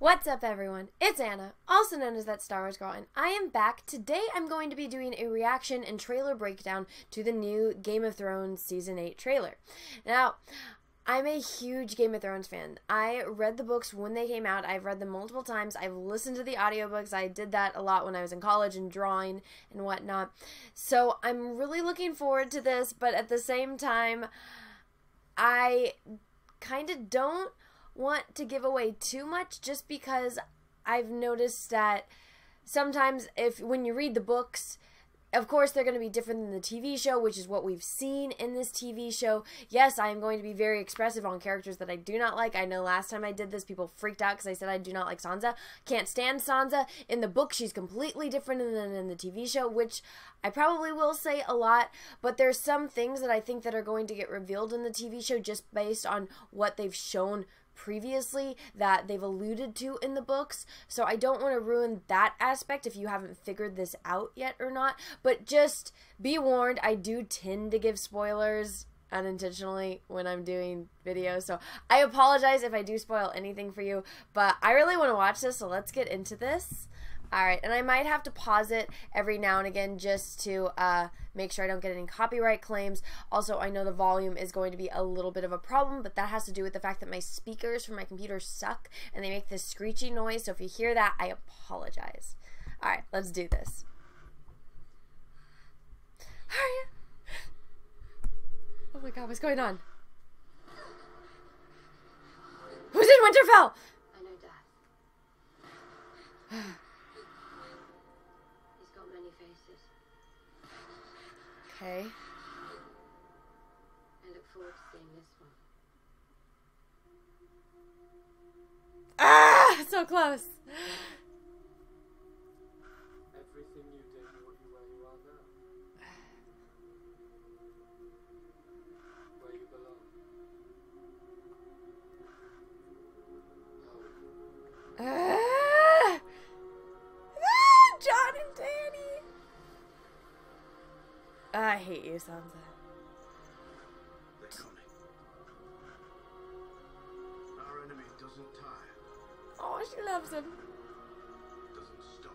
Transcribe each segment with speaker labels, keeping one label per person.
Speaker 1: What's up, everyone? It's Anna, also known as That Star Wars Girl, and I am back. Today, I'm going to be doing a reaction and trailer breakdown to the new Game of Thrones Season 8 trailer. Now, I'm a huge Game of Thrones fan. I read the books when they came out. I've read them multiple times. I've listened to the audiobooks. I did that a lot when I was in college and drawing and whatnot. So I'm really looking forward to this, but at the same time, I kind of don't want to give away too much just because I've noticed that sometimes if when you read the books of course they're going to be different than the TV show, which is what we've seen in this TV show. Yes, I am going to be very expressive on characters that I do not like. I know last time I did this, people freaked out because I said I do not like Sansa. Can't stand Sansa. In the book, she's completely different than in the TV show, which I probably will say a lot. But there's some things that I think that are going to get revealed in the TV show just based on what they've shown previously that they've alluded to in the books. So I don't want to ruin that aspect if you haven't figured this out yet or not. But just be warned, I do tend to give spoilers unintentionally when I'm doing videos. So I apologize if I do spoil anything for you, but I really want to watch this, so let's get into this. All right, and I might have to pause it every now and again just to uh, make sure I don't get any copyright claims. Also, I know the volume is going to be a little bit of a problem, but that has to do with the fact that my speakers from my computer suck and they make this screechy noise. So if you hear that, I apologize. All right, let's do this. Oh my god, what's going on? Who's in Winterfell?
Speaker 2: I know Dad. faces.
Speaker 1: Okay.
Speaker 2: I look forward to seeing this one.
Speaker 1: Ah! So close! I hate you, Sansa.
Speaker 3: They're coming. Our enemy doesn't tire.
Speaker 1: Oh, she loves him.
Speaker 3: Doesn't stop.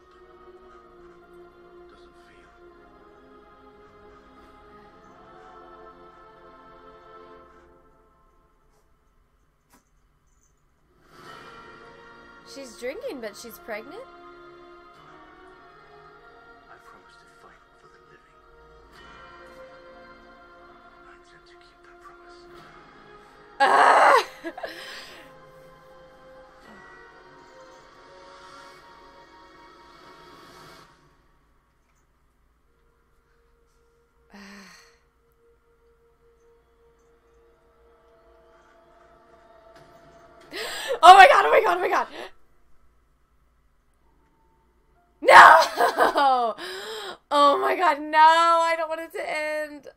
Speaker 3: Doesn't feel.
Speaker 1: She's drinking, but she's pregnant? Oh my god, oh my god! No! Oh my god, no! I don't want it to end.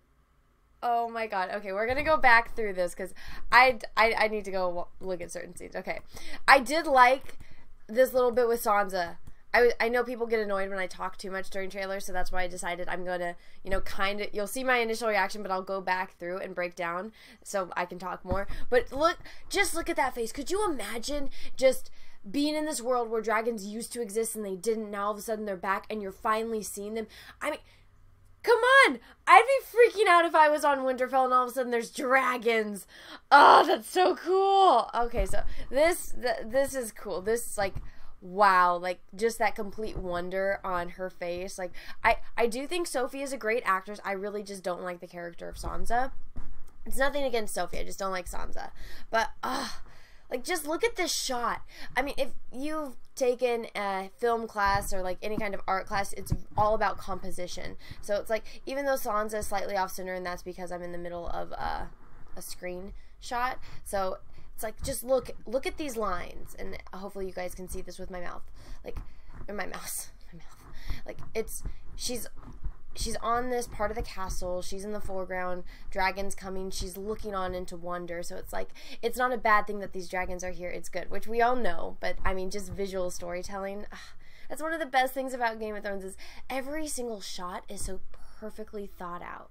Speaker 1: Oh my god. Okay, we're gonna go back through this because I, I I need to go look at certain scenes. Okay, I did like this little bit with Sansa. I, I know people get annoyed when I talk too much during trailers, so that's why I decided I'm gonna, you know, kind of. You'll see my initial reaction, but I'll go back through and break down so I can talk more. But look, just look at that face. Could you imagine just being in this world where dragons used to exist and they didn't? Now all of a sudden they're back, and you're finally seeing them. I mean Come on! I'd be freaking out if I was on Winterfell and all of a sudden there's dragons. Oh, that's so cool. Okay, so this th this is cool. This like wow, like just that complete wonder on her face. Like I I do think Sophie is a great actress. I really just don't like the character of Sansa. It's nothing against Sophie. I just don't like Sansa. But uh, like, just look at this shot. I mean, if you've taken a film class or like any kind of art class, it's all about composition. So it's like, even though Sansa is slightly off center, and that's because I'm in the middle of a, a screen shot. So it's like, just look, look at these lines, and hopefully you guys can see this with my mouth, like, in my mouse, my mouth. Like, it's, she's she's on this part of the castle. She's in the foreground. Dragons coming. She's looking on into wonder. So it's like it's not a bad thing that these dragons are here. It's good, which we all know. But I mean, just visual storytelling. Ugh, that's one of the best things about Game of Thrones is every single shot is so perfectly thought out.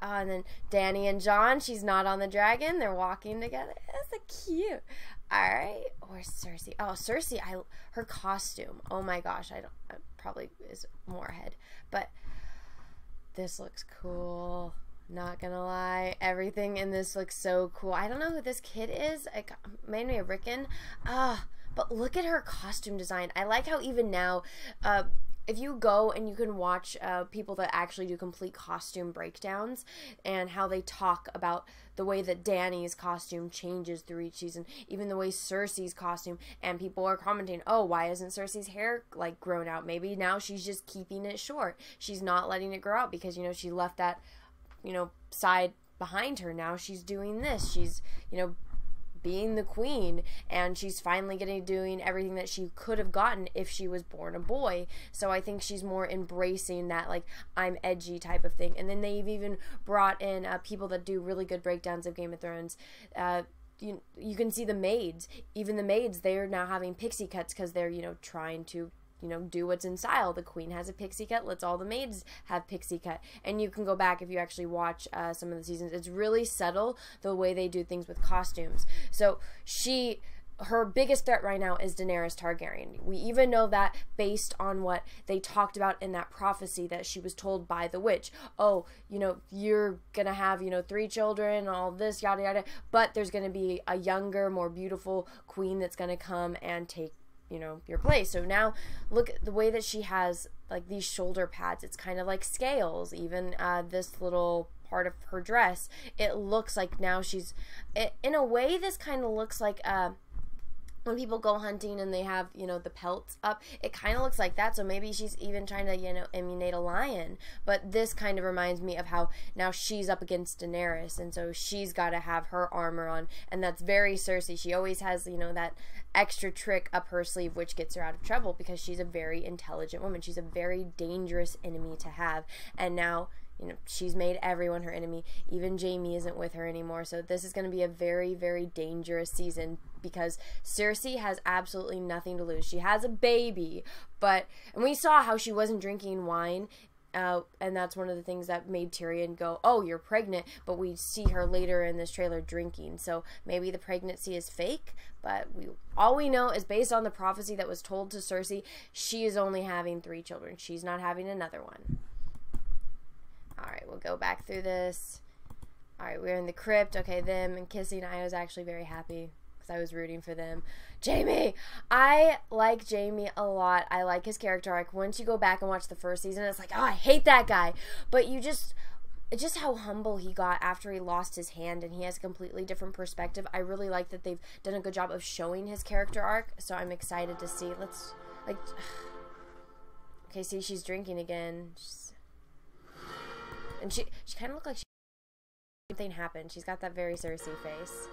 Speaker 1: Uh, and then Dany and Jon, she's not on the dragon. They're walking together. That's a cute. All right, or Cersei. Oh, Cersei, I her costume. Oh my gosh, I don't I probably is more ahead, but this looks cool. Not gonna lie, everything in this looks so cool. I don't know who this kid is. It made me a Rickon. Ah, but look at her costume design. I like how even now, uh, if you go and you can watch uh, people that actually do complete costume breakdowns and how they talk about the way that Dany's costume changes through each season, even the way Cersei's costume, and people are commenting, oh, why isn't Cersei's hair like grown out? Maybe now she's just keeping it short. She's not letting it grow out because, you know, she left that, you know, side behind her. Now she's doing this. She's, you know, being the queen and she's finally getting doing everything that she could have gotten if she was born a boy. So i think she's more embracing that like i'm edgy type of thing. And then they've even brought in uh, people that do really good breakdowns of game of thrones. Uh, you, you can see the maids. Even the maids they're now having pixie cuts because they're you know trying to you know, do what's in style. The queen has a pixie cut. Let's all the maids have pixie cut. And you can go back if you actually watch uh, some of the seasons. It's really subtle the way they do things with costumes. So she her biggest threat right now is Daenerys Targaryen. We even know that based on what they talked about in that prophecy that she was told by the witch. Oh, you know, you're going to have, you know, three children, all this, yada, yada. But there's going to be a younger, more beautiful queen that's going to come and take you know your place. So now look at the way that she has like these shoulder pads. It's kind of like scales even uh, this little part of her dress. It looks like now she's it, in a way this kind of looks like uh when people go hunting and they have you know the pelts up it kind of looks like that. So maybe she's even trying to you know emulate a lion. But this kind of reminds me of how now she's up against Daenerys. And so she's got to have her armor on. And that's very Cersei. She always has you know that extra trick up her sleeve which gets her out of trouble because she's a very intelligent woman. She's a very dangerous enemy to have. And now you know, she's made everyone her enemy. Even Jaime isn't with her anymore. So this is going to be a very, very dangerous season because Cersei has absolutely nothing to lose. She has a baby, but and we saw how she wasn't drinking wine. Uh, and that's one of the things that made Tyrion go, "Oh, you're pregnant." But we see her later in this trailer drinking, so maybe the pregnancy is fake. But we all we know is based on the prophecy that was told to Cersei, she is only having three children. She's not having another one. All right, we'll go back through this. All right, we're in the crypt. Okay, them and kissing. I was actually very happy because I was rooting for them. Jaime, I like Jaime a lot. I like his character arc. Once you go back and watch the first season, it's like, oh, I hate that guy. But you just just how humble he got after he lost his hand and he has a completely different perspective. I really like that they've done a good job of showing his character arc, so I'm excited to see. Let's like Okay, see she's drinking again. She's, and she she kind of looked like she something happened. She's got that very Cersei face.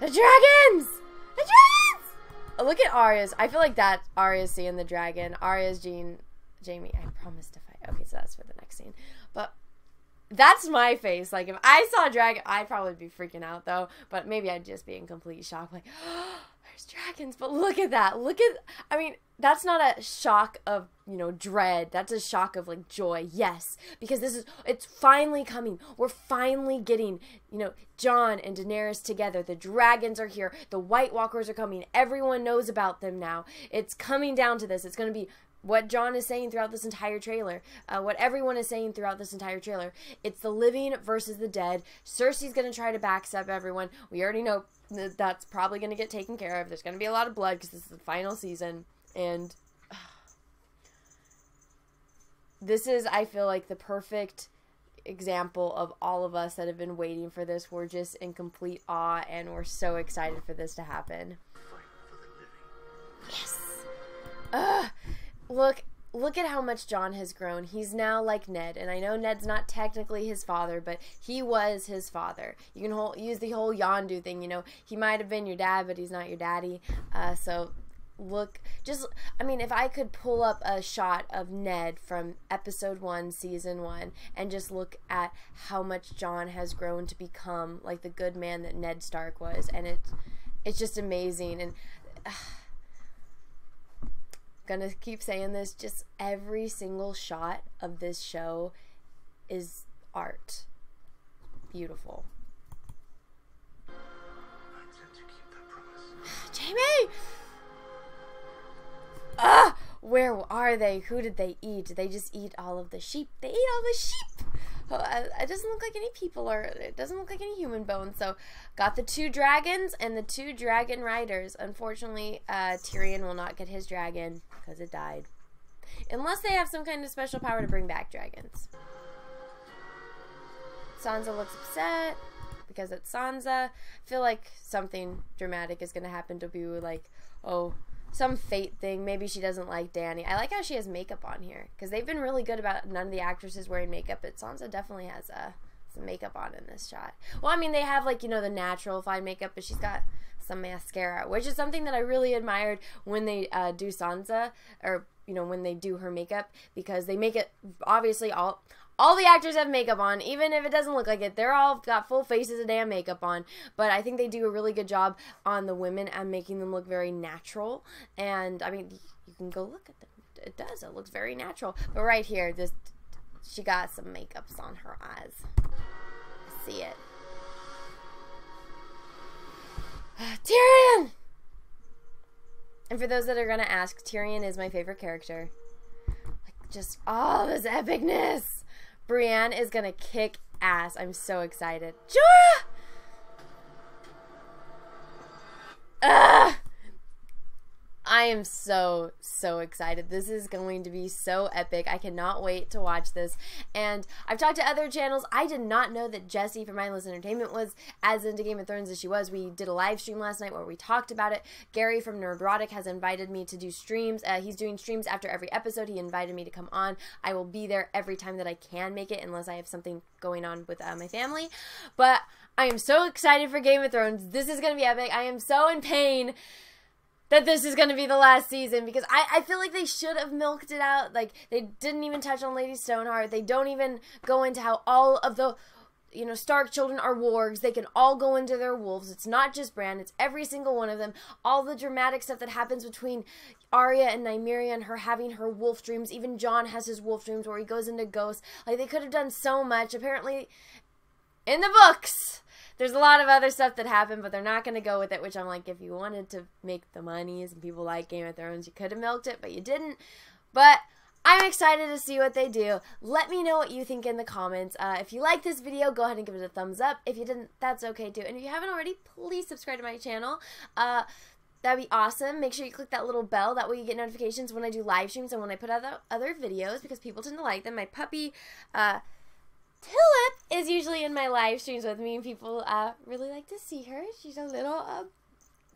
Speaker 1: The dragons! The dragons! Look at Arya's. I feel like that Arya's seeing the dragon. Arya's Jean Jaime. I promised to fight. Okay, so that's for the next scene. But that's my face. Like if I saw a dragon, I'd probably be freaking out though. But maybe I'd just be in complete shock. Like, oh, there's dragons. But look at that. Look at. I mean, that's not a shock of you know dread. That's a shock of like joy. Yes, because this is it's finally coming. We're finally getting you know Jon and Daenerys together. The dragons are here. The White Walkers are coming. Everyone knows about them now. It's coming down to this. It's going to be what Jon is saying throughout this entire trailer, uh, what everyone is saying throughout this entire trailer. It's the living versus the dead. Cersei's going to try to backstab everyone. We already know that that's probably going to get taken care of. There's going to be a lot of blood because this is the final season. And uh, this is, I feel like, the perfect example of all of us that have been waiting for this. We're just in complete awe and we're so excited for this to happen. Yes. Ugh look look at how much Jon has grown. He's now like Ned, and I know Ned's not technically his father, but he was his father. You can whole, use the whole Yondu thing. You know, he might have been your dad, but he's not your daddy. Uh, so look, just I mean, if I could pull up a shot of Ned from episode one, season one, and just look at how much Jon has grown to become like the good man that Ned Stark was, and it it's just amazing and. Uh, gonna keep saying this just every single shot of this show is art beautiful.
Speaker 3: I keep that promise.
Speaker 1: Jaime! Ah! Where are they? Who did they eat? Did they just eat all of the sheep? They ate all the sheep! It doesn't look like any people or it doesn't look like any human bones. So, got the two dragons and the two dragon riders. Unfortunately, uh, Tyrion will not get his dragon because it died. Unless they have some kind of special power to bring back dragons. Sansa looks upset because it's Sansa. I feel like something dramatic is going to happen to be like, oh, some fate thing. Maybe she doesn't like Dany. I like how she has makeup on here because they've been really good about none of the actresses wearing makeup, but Sansa definitely has uh, some makeup on in this shot. Well, I mean, they have like, you know, the natural fine makeup, but she's got some mascara, which is something that I really admired when they uh, do Sansa or you know when they do her makeup because they make it obviously all all the actors have makeup on, even if it doesn't look like it. They're all got full faces of damn makeup on. But I think they do a really good job on the women and making them look very natural. And I mean, you can go look at them. It does. It looks very natural. But right here, this she got some makeups on her eyes. I see it. Tyrion! And for those that are gonna ask, Tyrion is my favorite character. Like just all this epicness. Brienne is gonna kick ass. I'm so excited. Jorah! I am so, so excited. This is going to be so epic. I cannot wait to watch this. And I've talked to other channels. I did not know that Jessie from Mindless Entertainment was as into Game of Thrones as she was. We did a live stream last night where we talked about it. Gary from Nerdrotic has invited me to do streams. Uh, he's doing streams after every episode. He invited me to come on. I will be there every time that I can make it unless I have something going on with uh, my family. But I am so excited for Game of Thrones. This is going to be epic. I am so in pain that this is going to be the last season because I, I feel like they should have milked it out. Like, they didn't even touch on Lady Stoneheart. They don't even go into how all of the, you know, Stark children are wargs. They can all go into their wolves. It's not just Bran, it's every single one of them. All the dramatic stuff that happens between Arya and Nymeria and her having her wolf dreams. Even Jon has his wolf dreams where he goes into ghosts. Like, they could have done so much. Apparently, in the books there's a lot of other stuff that happened, but they're not going to go with it, which I'm like, if you wanted to make the monies and people like Game of Thrones, you could have milked it, but you didn't. But I'm excited to see what they do. Let me know what you think in the comments. Uh, if you like this video, go ahead and give it a thumbs up. If you didn't, that's okay too. And if you haven't already, please subscribe to my channel. Uh, That'd be awesome. Make sure you click that little bell. That way you get notifications when I do live streams and when I put out other videos because people tend to like them. My puppy, uh, Tulip is usually in my live streams with me, and people uh, really like to see her. She's a little, uh,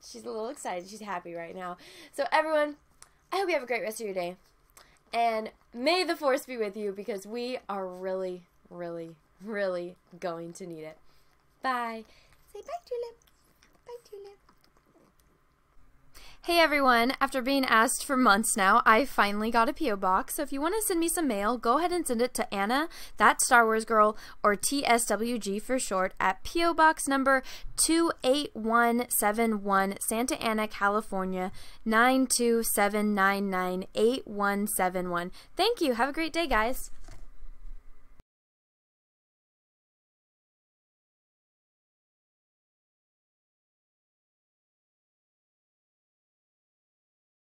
Speaker 1: she's a little excited. She's happy right now. So everyone, I hope you have a great rest of your day, and may the force be with you because we are really, really, really going to need it. Bye. Say bye, Tulip. Bye, Tulip. Hey everyone, after being asked for months now, I finally got a P.O. box. So if you want to send me some mail, go ahead and send it to Anna, that Star Wars girl, or TSWG for short, at P.O. Box number 28171, Santa Ana, California, 927998171. Thank you. Have a great day, guys.